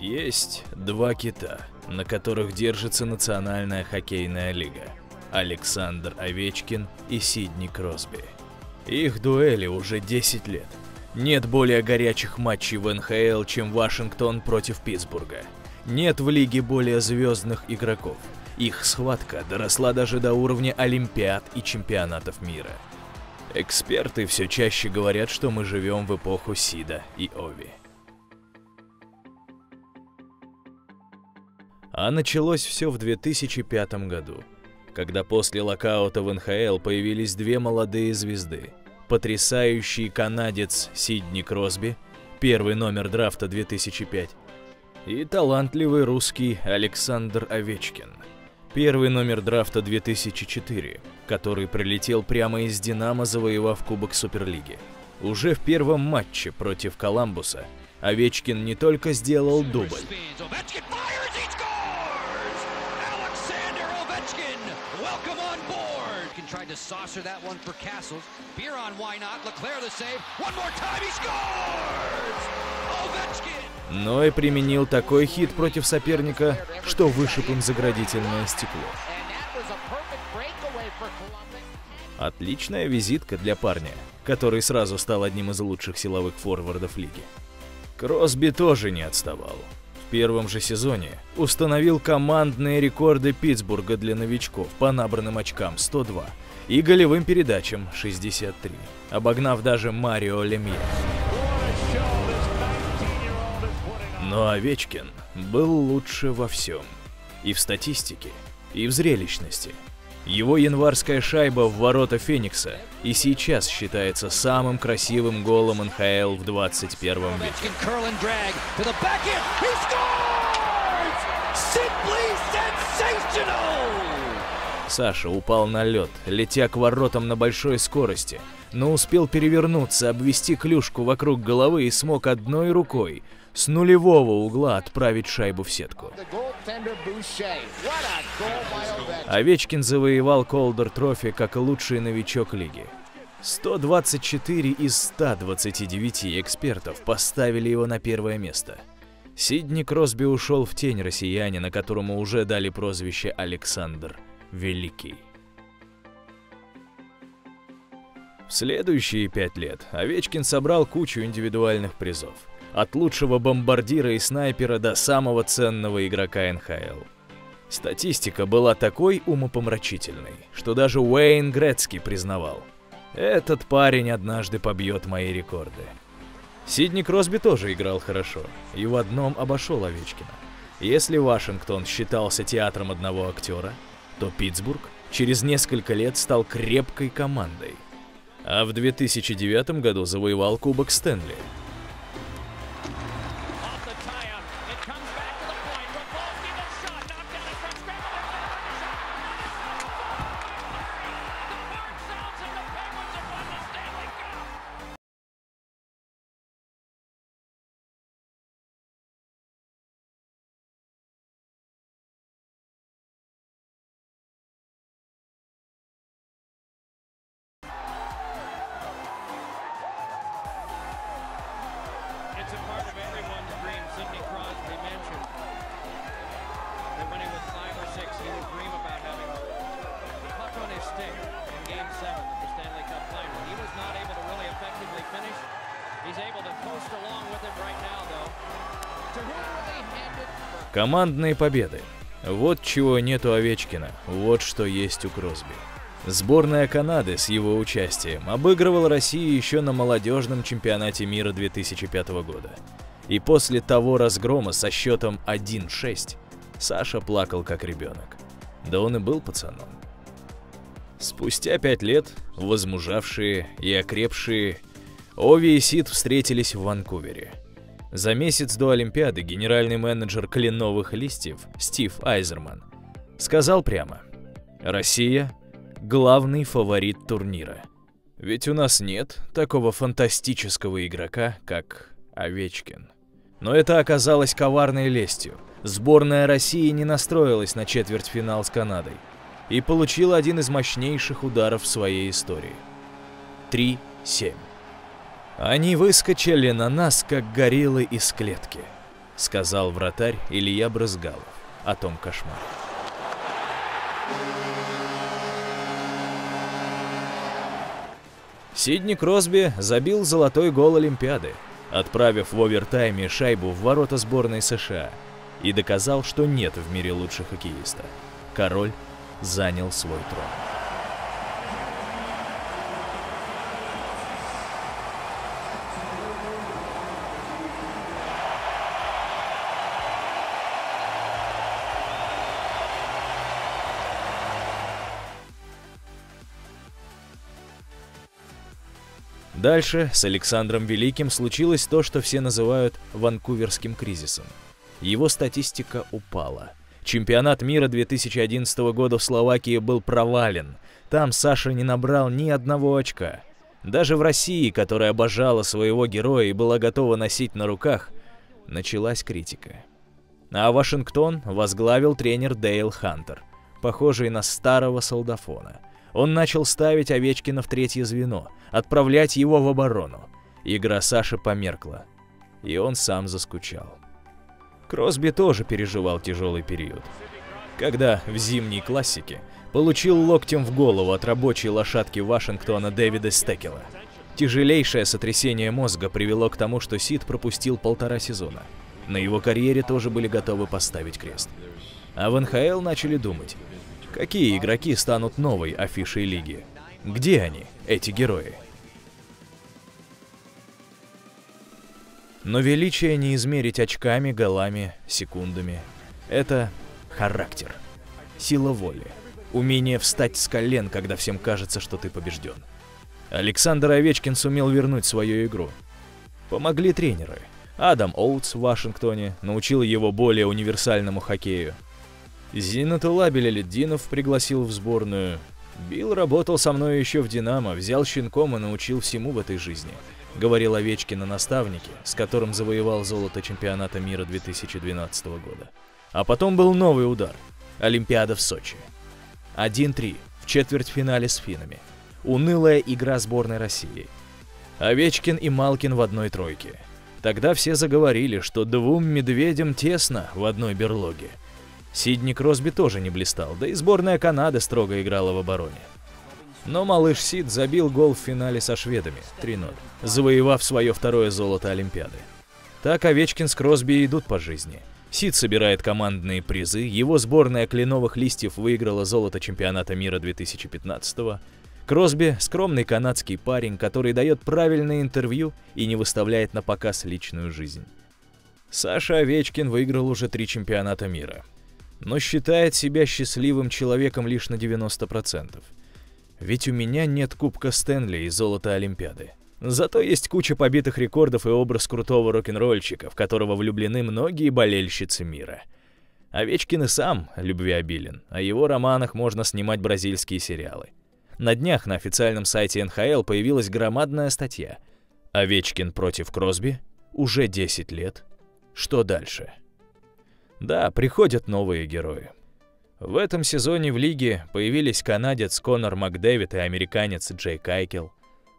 Есть два кита, на которых держится Национальная хоккейная лига. Александр Овечкин и Сидни Кросби. Их дуэли уже 10 лет. Нет более горячих матчей в НХЛ, чем Вашингтон против Питтсбурга. Нет в лиге более звездных игроков. Их схватка доросла даже до уровня Олимпиад и чемпионатов мира. Эксперты все чаще говорят, что мы живем в эпоху Сида и Ови. А началось все в 2005 году, когда после локаута в НХЛ появились две молодые звезды. Потрясающий канадец Сидни Кросби, первый номер драфта 2005, и талантливый русский Александр Овечкин, первый номер драфта 2004, который прилетел прямо из «Динамо», завоевав Кубок Суперлиги. Уже в первом матче против Коламбуса Овечкин не только сделал дубль, tried to saucer that one for Castles. Beer on why not. Leclerc the save. One more time he scores! Ovechkin! Но и применил такой хит против соперника, что вышиб им заградительное стекло. Отличная визитка для парня, который сразу стал одним из лучших силовых форвардов лиги. Кросби тоже не отставал. Первом же сезоне установил командные рекорды Питтсбурга для новичков по набранным очкам 102 и голевым передачам 63, обогнав даже Марио Лемье. Но Овечкин был лучше во всем. И в статистике, и в зрелищности. Его январская шайба в ворота Феникса и сейчас считается самым красивым голом НХЛ в 21 веке. Саша упал на лед, летя к воротам на большой скорости, но успел перевернуться, обвести клюшку вокруг головы и смог одной рукой с нулевого угла отправить шайбу в сетку. Овечкин завоевал Колдер Трофи как лучший новичок лиги. 124 из 129 экспертов поставили его на первое место. Сидни Кросби ушел в тень россиянина, которому уже дали прозвище Александр Великий. В следующие пять лет Овечкин собрал кучу индивидуальных призов. От лучшего бомбардира и снайпера до самого ценного игрока НХЛ. Статистика была такой умопомрачительной, что даже Уэйн Грецкий признавал. Этот парень однажды побьет мои рекорды. Сидни Кросби тоже играл хорошо и в одном обошел Овечкина. Если Вашингтон считался театром одного актера, то Питтсбург через несколько лет стал крепкой командой. А в 2009 году завоевал Кубок Стэнли – Командные победы. Вот чего нет у Овечкина, вот что есть у Кросби. Сборная Канады с его участием обыгрывала Россию еще на молодежном чемпионате мира 2005 года. И после того разгрома со счетом 1-6 Саша плакал как ребенок. Да он и был пацаном. Спустя пять лет возмужавшие и окрепшие Ови и Сид встретились в Ванкувере. За месяц до Олимпиады генеральный менеджер кленовых листьев Стив Айзерман сказал прямо «Россия – главный фаворит турнира. Ведь у нас нет такого фантастического игрока, как Овечкин». Но это оказалось коварной лестью. Сборная России не настроилась на четвертьфинал с Канадой и получила один из мощнейших ударов в своей истории. 3-7. Они выскочили на нас, как гориллы из клетки. сказал вратарь Илья Брызгалов о том кошмаре. Сидни Кросби забил золотой гол Олимпиады, отправив в овертайме шайбу в ворота сборной США и доказал, что нет в мире лучше хоккеиста. Король занял свой трон. Дальше с Александром Великим случилось то, что все называют Ванкуверским кризисом. Его статистика упала. Чемпионат мира 2011 года в Словакии был провален. Там Саша не набрал ни одного очка. Даже в России, которая обожала своего героя и была готова носить на руках, началась критика. А Вашингтон возглавил тренер Дейл Хантер, похожий на старого солдафона – он начал ставить Овечкина в третье звено, отправлять его в оборону. Игра Саши померкла, и он сам заскучал. Кросби тоже переживал тяжелый период. Когда в зимней классике получил локтем в голову от рабочей лошадки Вашингтона Дэвида Стекела. Тяжелейшее сотрясение мозга привело к тому, что Сид пропустил полтора сезона. На его карьере тоже были готовы поставить крест. А в НХЛ начали думать, Какие игроки станут новой афишей лиги? Где они, эти герои? Но величие не измерить очками, голами, секундами. Это характер, сила воли, умение встать с колен, когда всем кажется, что ты побежден. Александр Овечкин сумел вернуть свою игру. Помогли тренеры. Адам Оутс в Вашингтоне научил его более универсальному хоккею. Зинатулла Беляледдинов пригласил в сборную. Билл работал со мной еще в «Динамо», взял щенком и научил всему в этой жизни. Говорил Овечкин о наставнике, с которым завоевал золото чемпионата мира 2012 года. А потом был новый удар. Олимпиада в Сочи. 1-3 в четвертьфинале с финами. Унылая игра сборной России. Овечкин и Малкин в одной тройке. Тогда все заговорили, что двум медведям тесно в одной берлоге. Сидни Кросби тоже не блистал, да и сборная Канады строго играла в обороне. Но малыш Сид забил гол в финале со шведами 3-0, завоевав свое второе золото Олимпиады. Так Овечкин с Кросби идут по жизни. Сид собирает командные призы, его сборная кленовых листьев выиграла золото чемпионата мира 2015 -го. Кросби – скромный канадский парень, который дает правильное интервью и не выставляет на показ личную жизнь. Саша Овечкин выиграл уже три чемпионата мира но считает себя счастливым человеком лишь на 90%. Ведь у меня нет Кубка Стэнли и золота Олимпиады. Зато есть куча побитых рекордов и образ крутого рок-н-ролльщика, в которого влюблены многие болельщицы мира. Овечкин и сам любвеобилен, о его романах можно снимать бразильские сериалы. На днях на официальном сайте НХЛ появилась громадная статья. Овечкин против Кросби? Уже 10 лет. Что дальше? Да, приходят новые герои. В этом сезоне в лиге появились канадец Конор Макдэвид и американец Джей Кайкел.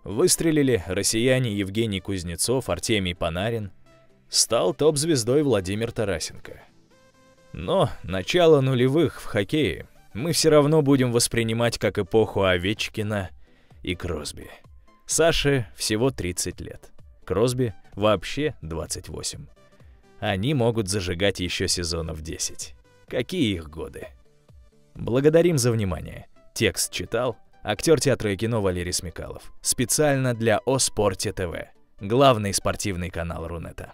Выстрелили россияне Евгений Кузнецов, Артемий Панарин. Стал топ-звездой Владимир Тарасенко. Но начало нулевых в хоккее мы все равно будем воспринимать как эпоху Овечкина и Кросби. Саше всего 30 лет. Кросби вообще 28 они могут зажигать еще сезонов 10. Какие их годы? Благодарим за внимание. Текст читал актер театра и кино Валерий Смекалов. Специально для О Спорте ТВ. Главный спортивный канал Рунета.